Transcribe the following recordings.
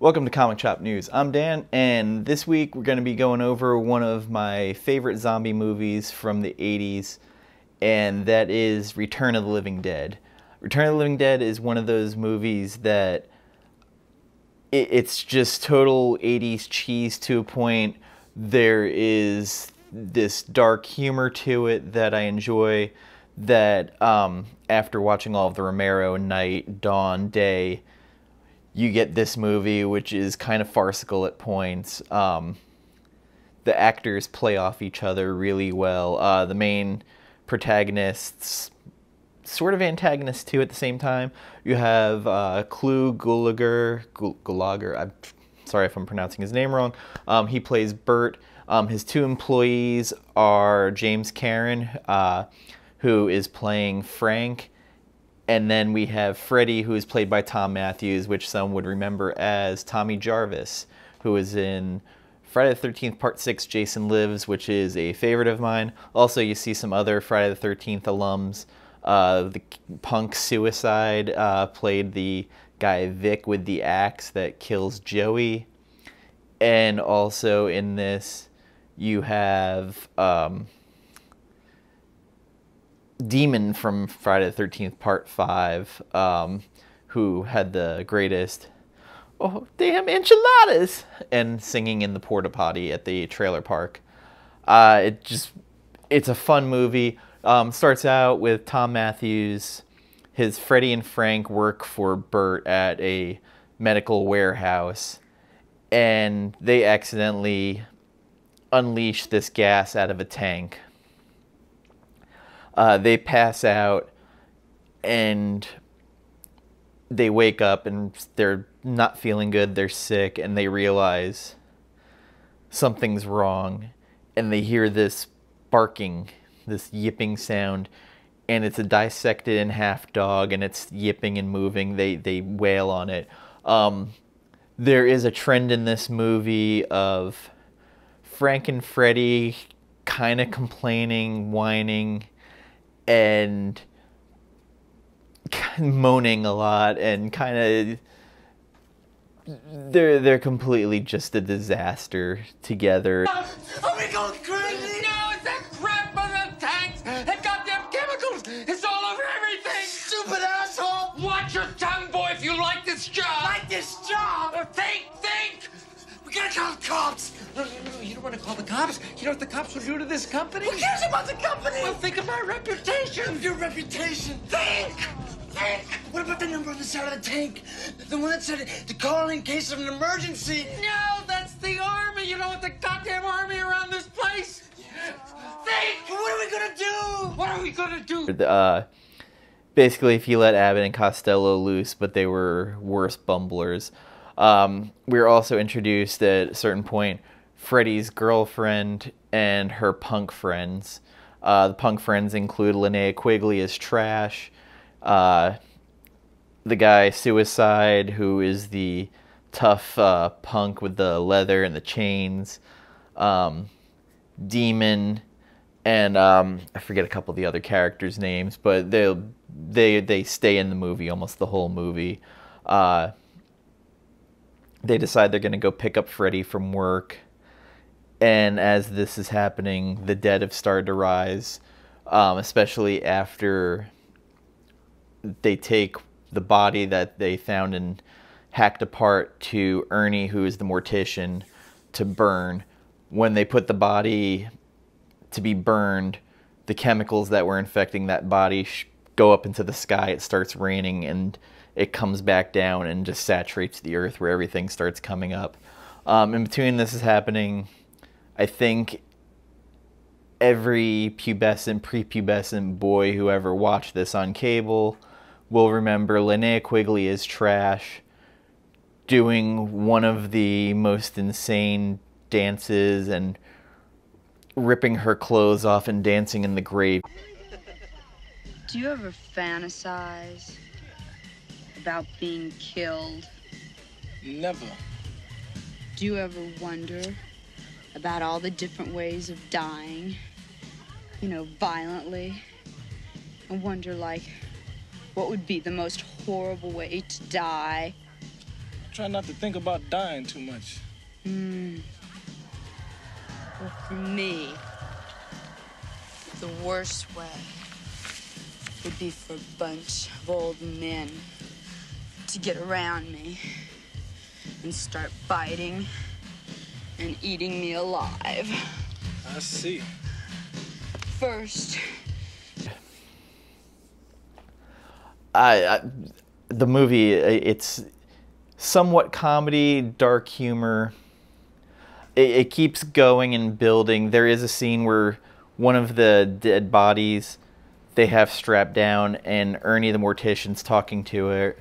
Welcome to Comic Chop News. I'm Dan, and this week we're going to be going over one of my favorite zombie movies from the 80s, and that is Return of the Living Dead. Return of the Living Dead is one of those movies that it, it's just total 80s cheese to a point. There is this dark humor to it that I enjoy. That um, after watching all of the Romero, Night, Dawn, Day, you get this movie, which is kind of farcical at points. Um, the actors play off each other really well. Uh, the main protagonists, sort of antagonists too at the same time. You have uh, Clu Gulager, Gulager. I'm sorry if I'm pronouncing his name wrong. Um, he plays Burt. Um, his two employees are James Karen, uh, who is playing Frank, and then we have Freddy, who is played by Thom Mathews, which some would remember as Tommy Jarvis, who is in Friday the 13th Part 6 Jason Lives, which is a favorite of mine. Also, you see some other Friday the 13th alums. Uh, the punk Suicide uh, played the guy Vic with the axe that kills Joey. And also in this, you have um, Demon from Friday the 13th, Part 5, um, who had the greatest, oh, damn enchiladas, and singing in the porta potty at the trailer park. Uh, it just, it's a fun movie. Um, starts out with Thom Mathews. His Freddy and Frank work for Burt at a medical warehouse, and they accidentally unleash this gas out of a tank uh, they pass out and they wake up and they're not feeling good, they're sick, and they realize something's wrong. And they hear this barking, this yipping sound, and it's a dissected in half dog, and it's yipping and moving. They, they wail on it. Um, there is a trend in this movie of Frank and Freddy kind of complaining, whining, and moaning a lot and kind of they're they're completely just a disaster together. We gotta call the cops. No, no, no, you don't want to call the cops. You know what the cops will do to this company? Who cares about the company? Well, think of my reputation. Your reputation. Think, think. What about the number on the side of the tank? The one that said to call in case of an emergency. No, that's the army. You don't want the goddamn army around this place. Think. What are we gonna do? What are we gonna do? Uh, basically, if you let Abbott and Costello loose, but they were worse bumblers. Um, we were also introduced at a certain point Freddy's girlfriend and her punk friends. Uh, the punk friends include Linnea Quigley as Trash, uh, the guy Suicide, who is the tough uh, punk with the leather and the chains, um, Demon, and um, I forget a couple of the other characters' names, but they they they stay in the movie almost the whole movie. They decide they're going to go pick up Freddy from work. And as this is happening, the dead have started to rise, um, especially after they take the body that they found and hacked apart to Ernie, who is the mortician, to burn. When they put the body to be burned, the chemicals that were infecting that body go up into the sky. It starts raining, and it comes back down and just saturates the earth where everything starts coming up. Um, in between this is happening, I think every pubescent, prepubescent boy who ever watched this on cable will remember Linnea Quigley is trash doing one of the most insane dances and ripping her clothes off and dancing in the grave. Do you ever fantasize about being killed? Never. Do you ever wonder about all the different ways of dying? You know, violently? And wonder, like, what would be the most horrible way to die? try not to think about dying too much. Hmm. Well, for me, the worst way would be for a bunch of old men to get around me and start biting and eating me alive. I see. First, I, I the movie it's somewhat comedy, dark humor. It, it keeps going and building. There is a scene where one of the dead bodies they have strapped down, and Ernie the mortician's talking to her,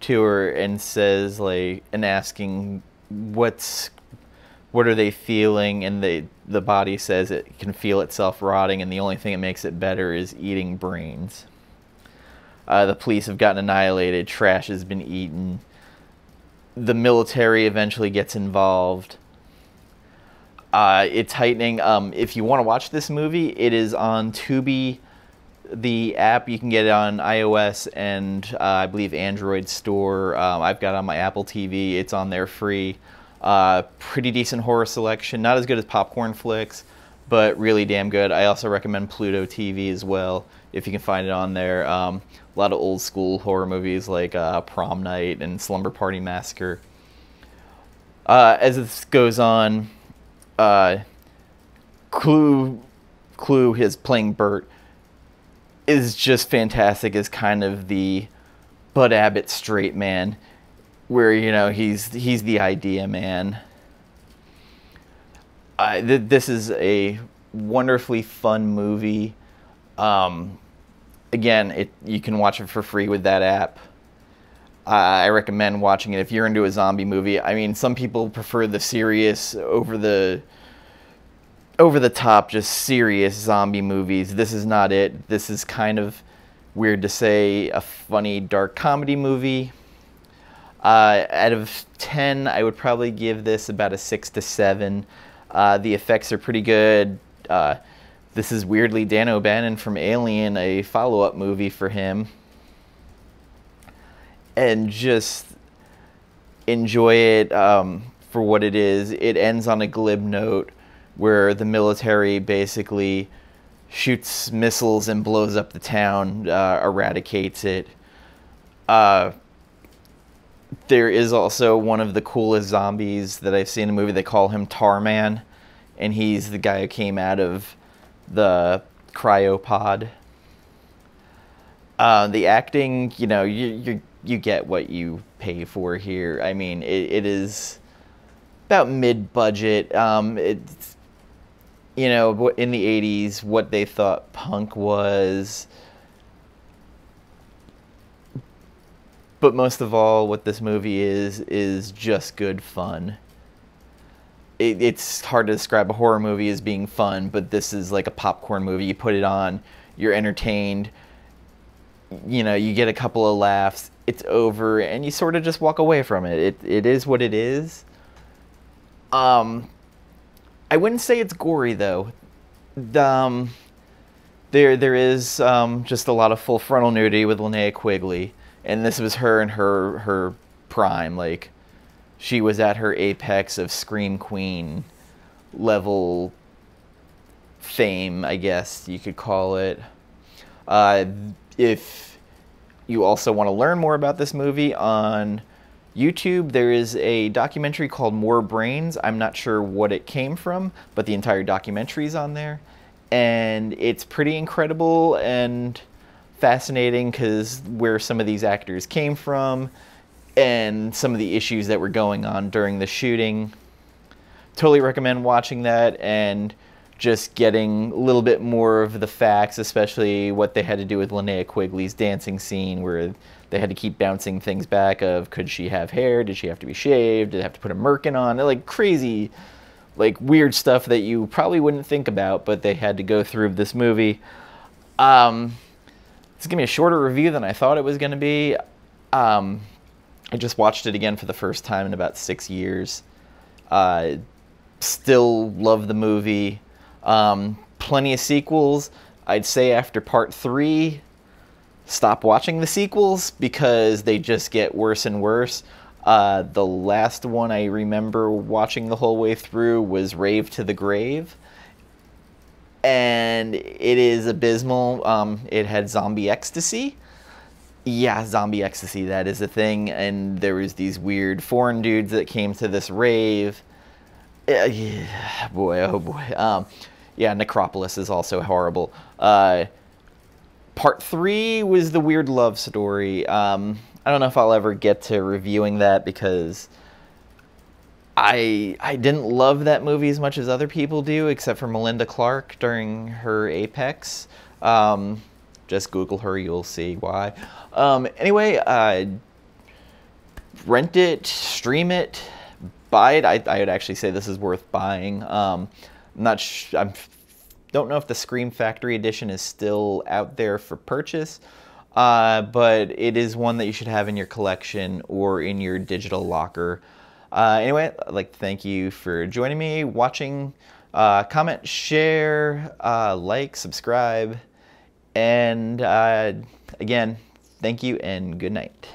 to her, and says like and asking what's what are they feeling and they the body says it can feel itself rotting and the only thing that makes it better is eating brains uh, the police have gotten annihilated. Trash has been eaten. The military eventually gets involved. Uh, it's heightening. Um, if you want to watch this movie, it is on Tubi, the app. You can get it on iOS and uh, I believe Android store. Um, I've got it on my Apple TV. It's on there free. Uh, pretty decent horror selection. Not as good as Popcornflix, but really damn good. I also recommend Pluto TV as well if you can find it on there. Um, a lot of old school horror movies like uh, Prom Night and Slumber Party Massacre. Uh, as this goes on, uh, Clu, Clu, his playing Burt, is just fantastic as kind of the Bud Abbott straight man, where you know he's he's the idea man. I, th- this is a wonderfully fun movie. Um, again, it you can watch it for free with that app. I recommend watching it if you're into a zombie movie. I mean, some people prefer the serious over the over the top, just serious zombie movies. This is not it. This is kind of weird to say a funny dark comedy movie. Uh, out of 10, I would probably give this about a 6 to 7. Uh, the effects are pretty good. Uh, this is weirdly Dan O'Bannon from Alien, a follow up movie for him. And just enjoy it um, for what it is. It ends on a glib note where the military basically shoots missiles and blows up the town, uh, eradicates it. Uh, there is also one of the coolest zombies that I've seen in a movie. They call him Tarman, and he's the guy who came out of the cryopod. Uh, the acting, you know, you, you you get what you pay for here. I mean, it, it is about mid budget. Um, it's you know, in the '80s, what they thought punk was. But most of all, what this movie is is just good fun it, it's hard to describe a horror movie as being fun, but this is like a popcorn movie. You put it on, you're entertained. You know, you get a couple of laughs. It's over, and you sort of just walk away from it. It it is what it is. Um, I wouldn't say it's gory though. Um, there there is um, just a lot of full frontal nudity with Linnea Quigley, and this was her in her her prime, like she was at her apex of Scream Queen level fame, I guess you could call it. Uh, if you also want to learn more about this movie on YouTube, there is a documentary called More Brains. I'm not sure what it came from, but the entire documentary is on there. And it's pretty incredible and fascinating because where some of these actors came from and some of the issues that were going on during the shooting. Totally recommend watching that and just getting a little bit more of the facts, especially what they had to do with Linnea Quigley's dancing scene, where they had to keep bouncing things back of could she have hair? Did she have to be shaved? Did they have to put a merkin on? They're like crazy, like weird stuff that you probably wouldn't think about, but they had to go through this movie. Um, it's gonna be a shorter review than I thought it was gonna be. Um, I just watched it again for the first time in about six years. Uh, still love the movie. Um, plenty of sequels. I'd say after part three, stop watching the sequels because they just get worse and worse. Uh, the last one I remember watching the whole way through was Rave to the Grave. And it is abysmal. Um, it had zombie ecstasy. Yeah, zombie ecstasy, that is a thing. And there was these weird foreign dudes that came to this rave. Uh, yeah, boy, oh boy. Um, yeah, Necropolis is also horrible. Uh, part three was the weird love story. Um, I don't know if I'll ever get to reviewing that because I I didn't love that movie as much as other people do, except for Melinda Clarke during her apex. Um, just Google her, you'll see why. Um, anyway, uh, rent it, stream it, buy it. I, I would actually say this is worth buying. Um, I'm not. Sh- I'm don't know if the Scream Factory edition is still out there for purchase, uh, but it is one that you should have in your collection or in your digital locker. Uh, anyway, I'd like to thank you for joining me, watching. Uh, comment, share, uh, like, subscribe, and uh, again, thank you and good night.